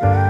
Bye.